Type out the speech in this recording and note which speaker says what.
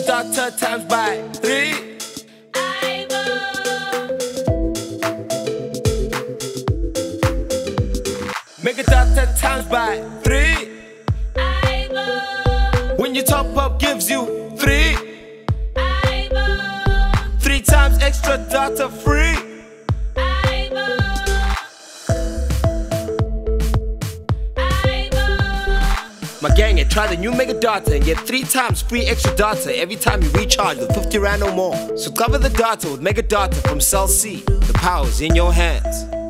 Speaker 1: data times by three. Mega data times by three. When you top up gives you three. Three times extra data free. My gang, yeah, try the new Mega Data and get three times free extra data every time you recharge with 50 Rand or more. So cover the data with Mega Data from Cell C. The power's in your hands.